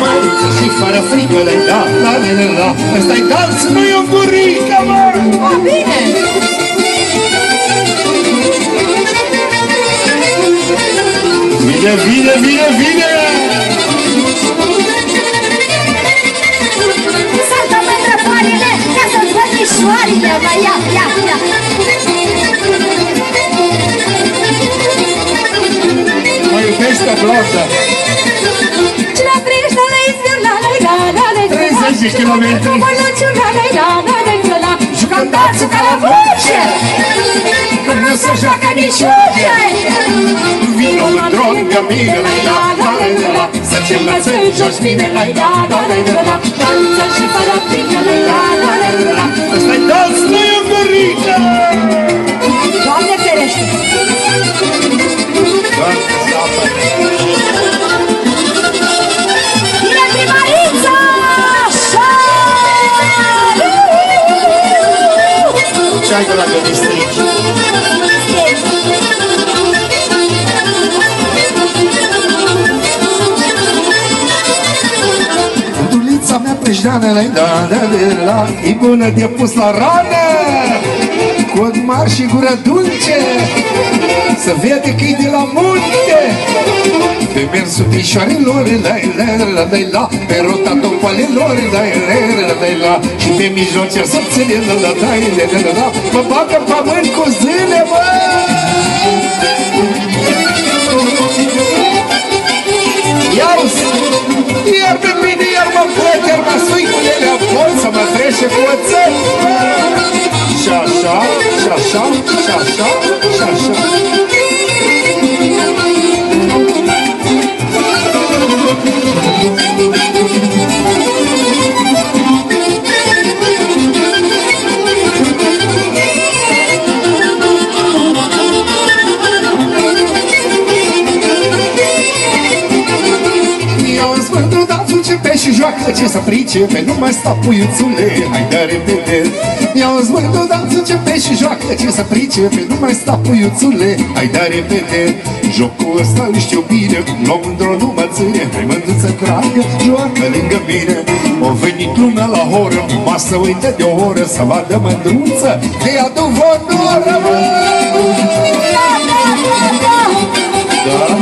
Mai și fără frică le da, la la la la Ăsta-i dans, nu e o gurică, mă! O, bine! Vine, vine, vine, vine! Saltă pe trăpoarele ca să-ți văd mișoarele, mă, ia, ia, ia! Mă iubește blondă! La 30 de kilometri. Mă luciuna, la la la la la Jucăm dansul ca la voce Când nu se joacă nici Vino mândro lângă mine, la la la la la Să ce mă țin jos mine, la la la la la Danță și fără frică, la la la la la Ăsta-i dans, nu e o gurică! Ce ai de la gândit strici? Dulița mea preșteană, la da, da, da, la E bună de pus la rană. Cod mari și gură dulce Să vede că e de la munte Pe mersul pișoarelor, la, la, la, la, la, la Pe rota topoalelor, la, la, la, la, la, la Și pe mijloce săpțele, la, la, la, la, la, la, la Mă bagă pământ cu zâne, bă! Ia-uzi! Iar pe mine, iar mă plec, iar mă sui cu ele apoi Să mă trece cu oțel Și așa, și așa, și așa, și așa Eu dar duce pe și joacă ce să pricepe Nu mai sta puiuțule, hai dă repede Eu îți mândru, dar duce pe și joacă ce să pricepe Nu mai sta puiuțule, hai dă repede Jocul ăsta îl știu bine, luăm într-o numă ține Hai mândruță dragă, joacă lângă mine O venit lumea la horă, masă uite de o oră Să vadă mândruță, te adu vonoră, mă! Da? Ia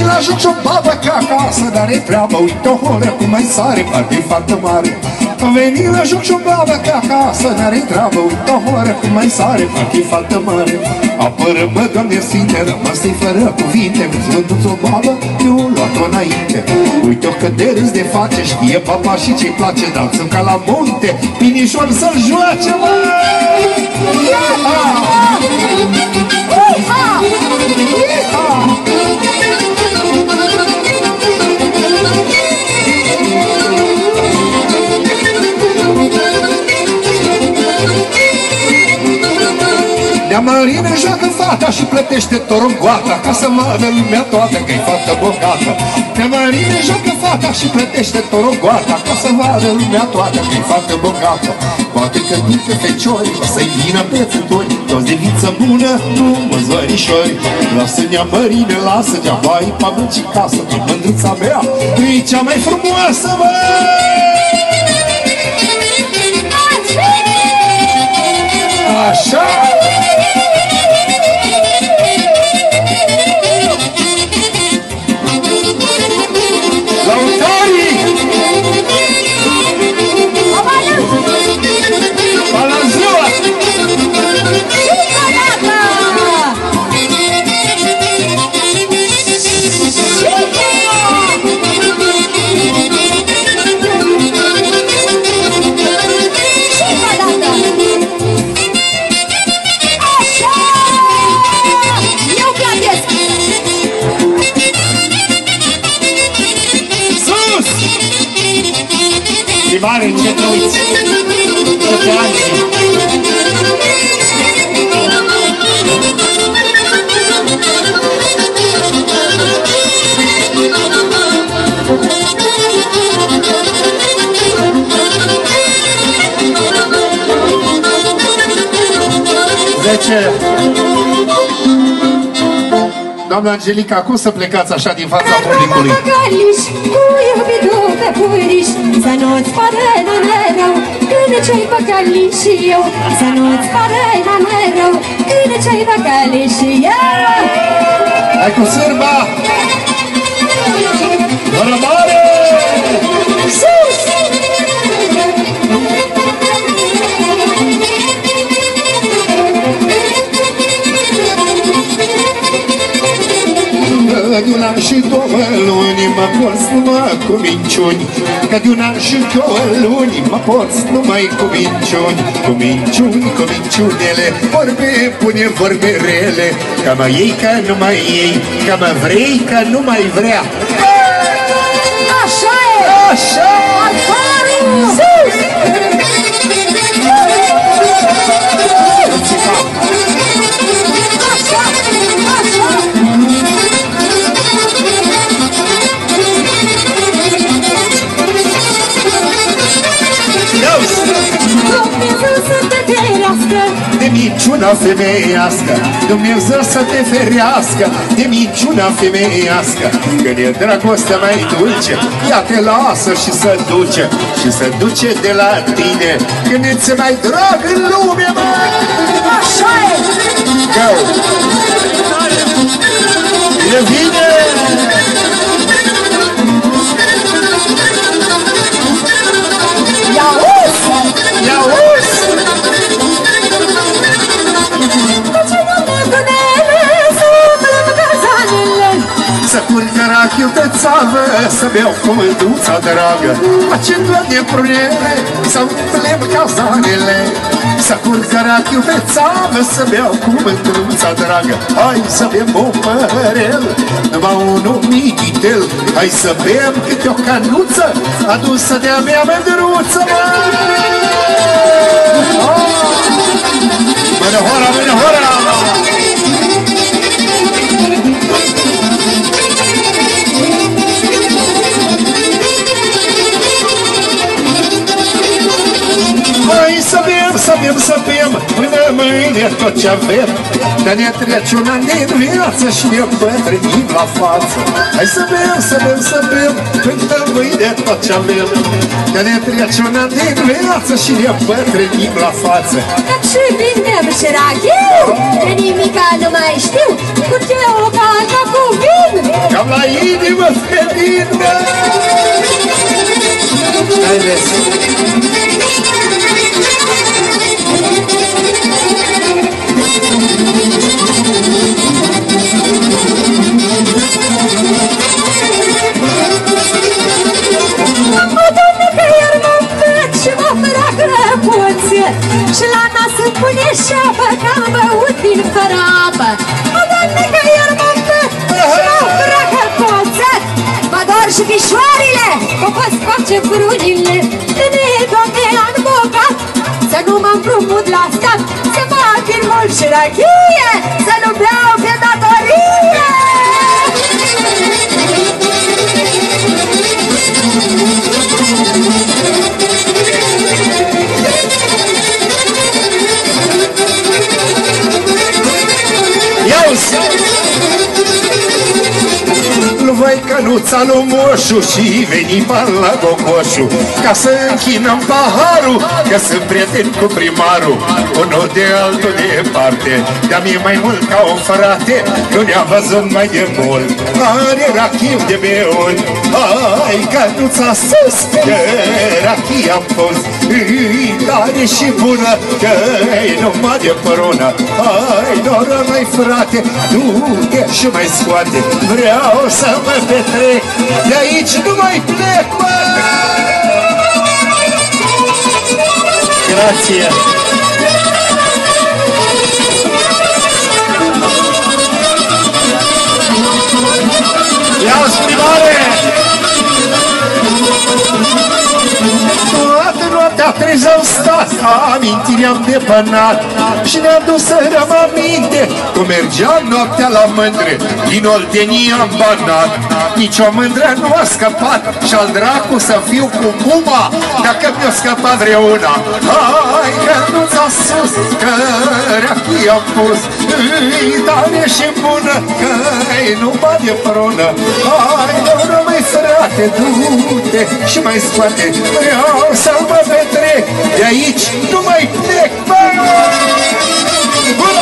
Am venit la joc și-o babă ca acasă Dar e treabă, uite o horă cum mai sare Parcă e foarte mare. Am venit la joc și-o babă ca acasă Dar e treabă, uite o horă cum mai sare Parcă e foarte mare. Apără, mă, Doamne Sfinte Rămăs-i fără cuvinte. Vându-ți o babă, eu o luat-o înainte. Uite-o că de râs de face Știe papa și ce-i place Dar sunt ca la munte. Pinișor să-l joace, mă! Și plătește torongoata Ca să vadă lumea toată că-i fată bogată. Neamărine joacă fata și plătește torongoata Ca să vadă lumea toată că-i fată bogată. Poate că nică feciori o să-i vină pe țântori Toți de viță bună, nu mă zvărișori. Lasă neamărine, lasă deaba i pământ și casă Că mândruța mea e cea mai frumoasă, mă! That's it. Ce? Doamna Angelica, cum să plecați așa din fața publicului? Galiș, cu iubitul pe puriș Să nu-ți pare la rău Când ce-ai păcălit și eu Să nu-ți pare la rău Când ce-ai păcălit și eu Hai cu sârba! Fără mare! Sus! An și două luni mă porți numai cu minciuni Că de un an și două luni mă porți numai cu minciuni Cu minciuni, cu minciunele, vorbe pune vorbe rele Că mă iei, că nu mai iei, că mă vrei, că nu mai vrea Așa e! Așa! Alfarul! Dumnezeu să te ferească De minciuna femeiască Dumnezeu să te ferească De minciuna femeiască Când e dragostea mai dulce Ea te lasă și se duce Și se duce de la tine Când îți mai drag în lume, mă Așa e! Go! E vine! Curg carachiu pe țavă Să beau cu mândruța dragă. Face toate prunele Să umplem cazanele. Să curg carachiu pe țavă Să beau cu mândruța dragă. Hai să bem o părel Numai unul mititel Hai să bem câte o canuță Adusă de-a mea mândruță mă! Mână hora, mână hora! Tot ce avem. Că ne trece un an din viață Și ne îmbătrânim la față. Hai să bem, să bem, să bem Până mâine tot ce avem. Că ne trece un an din viață Și ne îmbătrânim la față. Dar ce vinem șerachiu? De nimica nu mai știu Cu ce o calca cu vin Cam la inimă felină Hai vezi fac din mult și rachie Să nu Vai cănuța lui Moșu și veni pan la Gogoșu. Ca să închinăm paharul, că sunt prieten cu primarul. Unul de altul departe, de-a mie mai mult ca un frate Nu ne-a văzut mai de mult, are rachiu de beul Hai cănuța sus, că rachia am fost. Îi tare și bună, că e numai de prună Hai, noră mai frate, du-te și mai scoate. Vreau să mă petrec, de aici nu mai plec, mă! Grație! Ia-ți primare! Toată noaptea teatrezi au stat Amintiri am depănat Și ne-am dus să răm aminte Cum mergeam noaptea la mândre. Din Oltenia am banat Nici o mândră nu a scăpat Și-al dracu să fiu cu muma Dacă mi-a scăpat vreuna. Hai că nu ți-a sus Că reachii am pus Îi tare și bună Că nu bade frună Hai, nu rămâi frate Du-te și mai scoate Vreau să mă petrec De aici nu mai plec Bă!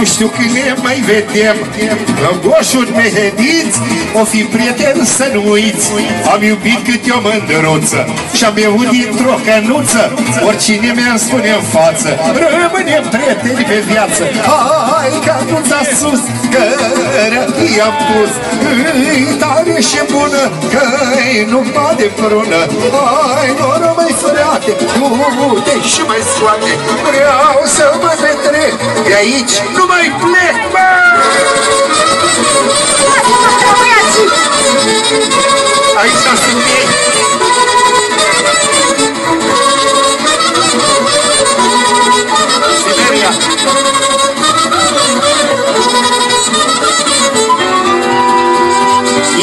Nu știu când ne mai vedem. Lăgoșuri mehediți O fi prieten să nu uiți. Am iubit câte o mândruță Și-am beut dintr-o cănuță. Oricine mi-ar spune în față Rămânem prieteni pe viață. Hai cănuța sus Că i-am pus. Îi tare și bună Că nu de frună Hai, nu rămâi frate Du-te și mai scoate. Vreau să mă petrec De aici nu mai plec, bă! Lasă-mă, băiații! Aici sunt ei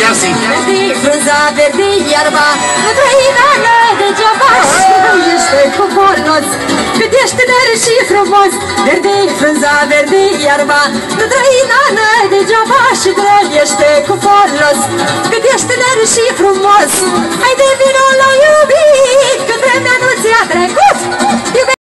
Ia zi Verde, frunza verde, iarba Nu trăinană degeaba Și nu ești cu folos Cât ești tânăr și frumos Verde, frunza verde, iarba Nu trăinană degeaba Și trăiește cu folos Cât ești tânăr și frumos Hai de vino la iubit Că vremea nu ți-a trecut